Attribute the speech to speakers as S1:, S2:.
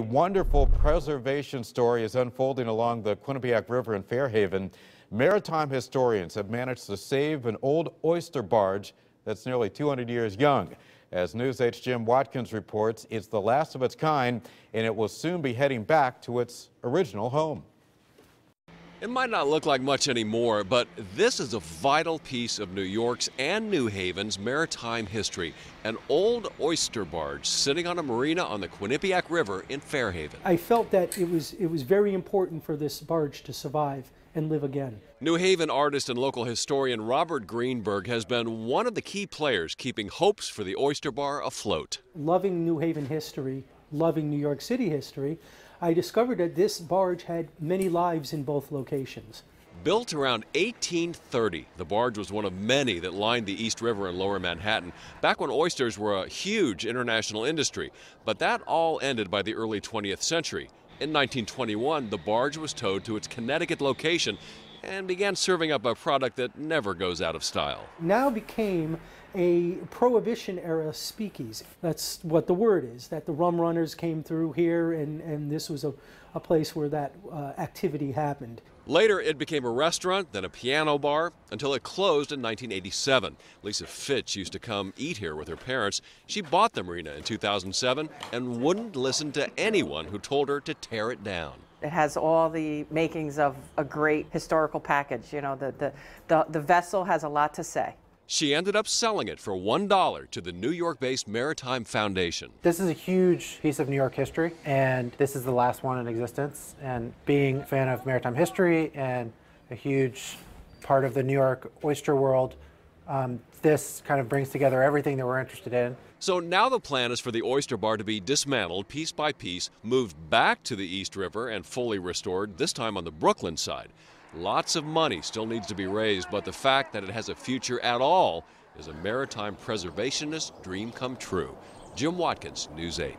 S1: A wonderful preservation story is unfolding along the Quinnipiac River in Fair Haven. Maritime historians have managed to save an old oyster barge that's nearly 200 years young. As News 8's Jim Watkins reports, it's the last of its kind, and it will soon be heading back to its original home.
S2: It might not look like much anymore, but this is a vital piece of New York's and New Haven's maritime history. An old oyster barge sitting on a marina on the Quinnipiac River in Fair Haven.
S3: I felt that it was it was very important for this barge to survive and live again.
S2: New Haven artist and local historian Robert Greenberg has been one of the key players keeping hopes for the oyster bar afloat.
S3: Loving New Haven history, loving New York City history, I discovered that this barge had many lives in both locations.
S2: Built around 1830, the barge was one of many that lined the East River in lower Manhattan, back when oysters were a huge international industry. But that all ended by the early 20th century. In 1921, the barge was towed to its Connecticut location and began serving up a product that never goes out of style.
S3: Now became a Prohibition era speakeasy. That's what the word is, that the rum runners came through here and, and this was a, a place where that uh, activity happened.
S2: Later, it became a restaurant, then a piano bar, until it closed in 1987. Lisa Fitch used to come eat here with her parents. She bought the marina in 2007 and wouldn't listen to anyone who told her to tear it down.
S4: It has all the makings of a great historical package. You know, the, the, the, the vessel has a lot to say.
S2: She ended up selling it for $1 to the New York based Maritime Foundation.
S5: This is a huge piece of New York history, and this is the last one in existence. And being a fan of maritime history and a huge part of the New York oyster world, um, this kind of brings together everything that we're interested in.
S2: So now the plan is for the oyster bar to be dismantled piece by piece, moved back to the East River, and fully restored, this time on the Brooklyn side. Lots of money still needs to be raised, but the fact that it has a future at all is a maritime preservationist dream come true. Jim Watkins, News 8.